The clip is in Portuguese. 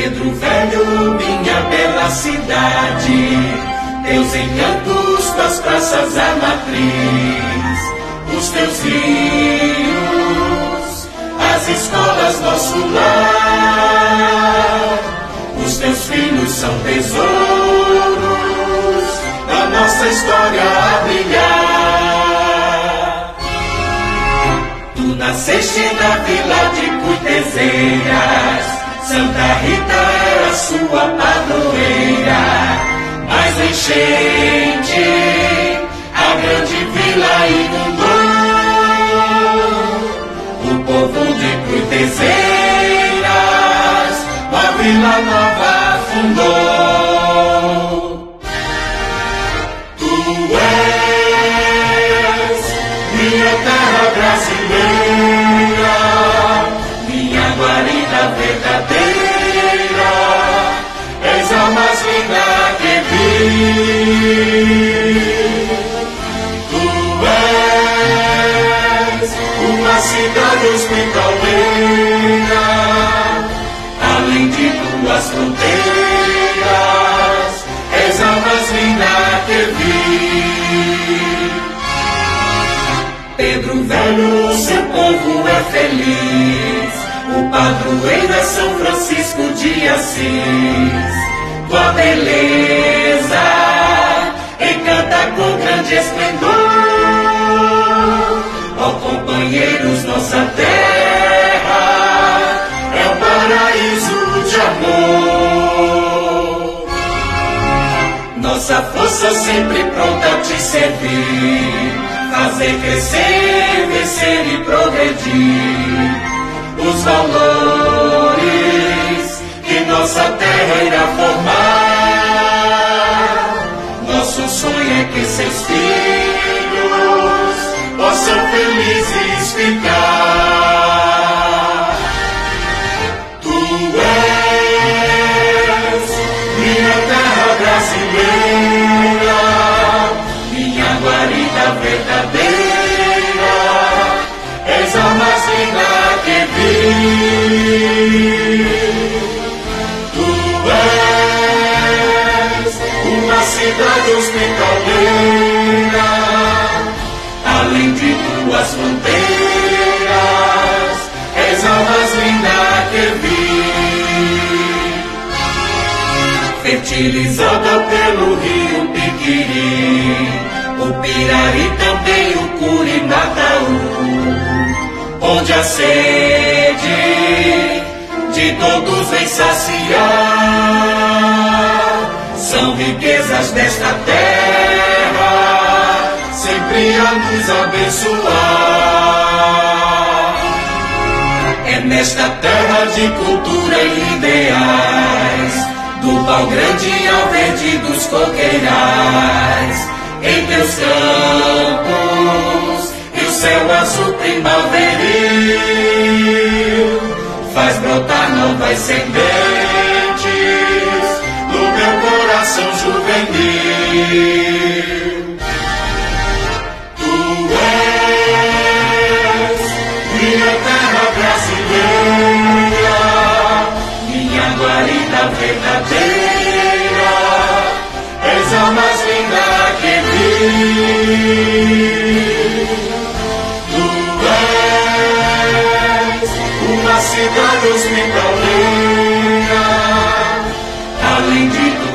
Pedro Velho, minha bela cidade, teus encantos, tuas praças a matriz, os teus rios, as escolas, nosso lar, os teus filhos são tesouros da nossa história a brilhar. Tu nasceste na vila de Cuitezeiras Santa Rita era sua padroeira, mas enchente a grande vila inundou. O povo de Cuitezeiras, uma vila nova fundou. Tu és minha terra brasileira, cidade hospitaleira, além de tuas fronteiras, és a mais linda que vi. Pedro Velho, seu povo é feliz. O padroeiro é São Francisco de Assis. Tua beleza encanta com grande esplendor. Companheiros, nossa terra é um paraíso de amor. Nossa força sempre pronta a te servir, fazer crescer, vencer e progredir os valores que nossa terra irá formar. Nosso sonho é que seus filhos verdadeira, és a mais linda que vi. Tu és uma cidade hospitaleira, além de tuas fronteiras, és a mais linda que vi fertilizada pelo rio Piquiri, o Pirari também o Curimataú, onde a sede de todos vem saciar. São riquezas desta terra, sempre a nos abençoar. É nesta terra de cultura e ideais, do pau grande ao verde dos coqueirais, teus campos e o céu azul primaveril, faz brotar novas sementes no meu coração juvenil. Tu és minha terra brasileira, minha guarida verdadeira, és a mais linda que cidade hospitaleira, além de fronteiras.